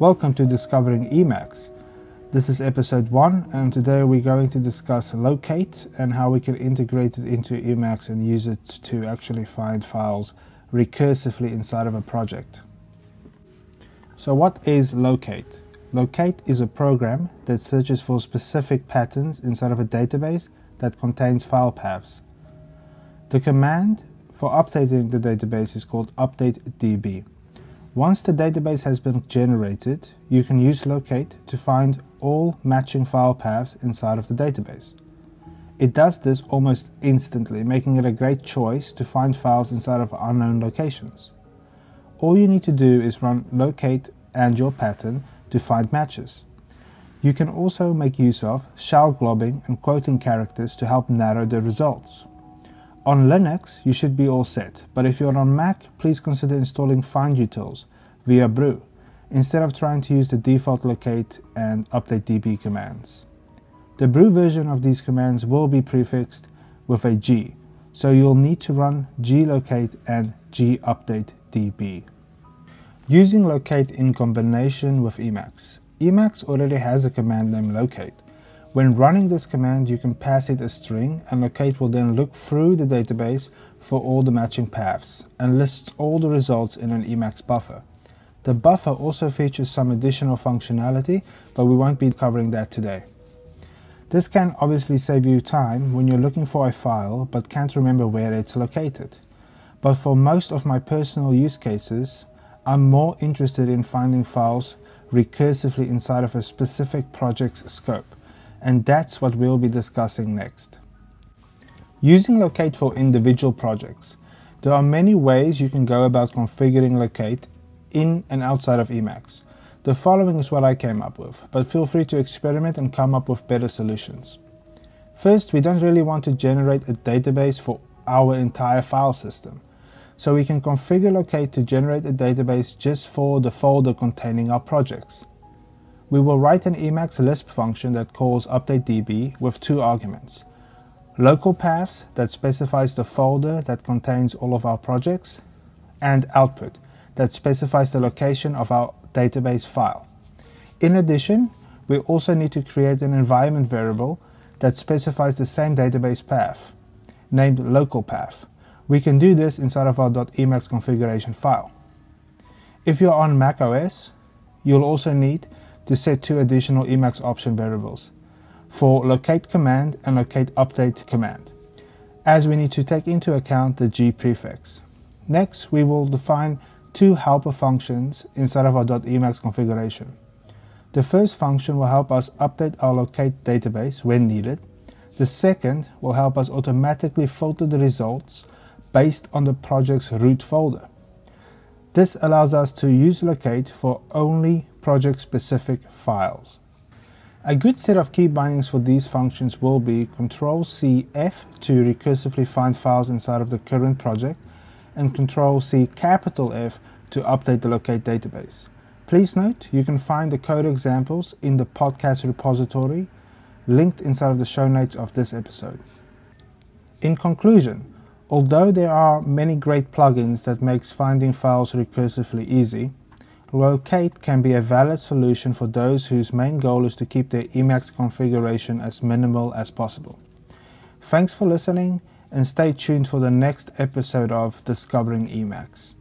Welcome to Discovering Emacs. This is episode 1 and today we're going to discuss locate and how we can integrate it into Emacs and use it to actually find files recursively inside of a project. So what is locate? Locate is a program that searches for specific patterns inside of a database that contains file paths. The command for updating the database is called updatedb. Once the database has been generated, you can use locate to find all matching file paths inside of the database. It does this almost instantly, making it a great choice to find files inside of unknown locations. All you need to do is run locate and your pattern to find matches. You can also make use of shell globbing and quoting characters to help narrow the results. On Linux, you should be all set, but if you're on Mac, please consider installing findutils via brew, instead of trying to use the default locate and updatedb commands. The brew version of these commands will be prefixed with a g, so you'll need to run glocate and gupdatedb. Using locate in combination with Emacs. Emacs already has a command named locate, when running this command, you can pass it a string and locate will then look through the database for all the matching paths and lists all the results in an Emacs buffer. The buffer also features some additional functionality, but we won't be covering that today. This can obviously save you time when you're looking for a file but can't remember where it's located. But for most of my personal use cases, I'm more interested in finding files recursively inside of a specific project's scope and that's what we'll be discussing next. Using Locate for individual projects. There are many ways you can go about configuring Locate in and outside of Emacs. The following is what I came up with, but feel free to experiment and come up with better solutions. First, we don't really want to generate a database for our entire file system. So we can configure Locate to generate a database just for the folder containing our projects we will write an Emacs Lisp function that calls updatedb with two arguments. Local paths that specifies the folder that contains all of our projects, and output that specifies the location of our database file. In addition, we also need to create an environment variable that specifies the same database path, named local path. We can do this inside of our .emacs configuration file. If you're on Mac OS, you'll also need to set two additional Emacs option variables for locate command and locate update command, as we need to take into account the G prefix. Next, we will define two helper functions inside of our .emacs configuration. The first function will help us update our locate database when needed. The second will help us automatically filter the results based on the project's root folder. This allows us to use locate for only project-specific files. A good set of key bindings for these functions will be Ctrl-C-F to recursively find files inside of the current project and Ctrl-C capital F to update the locate database. Please note you can find the code examples in the podcast repository linked inside of the show notes of this episode. In conclusion, although there are many great plugins that makes finding files recursively easy, Locate can be a valid solution for those whose main goal is to keep their Emacs configuration as minimal as possible. Thanks for listening and stay tuned for the next episode of Discovering Emacs.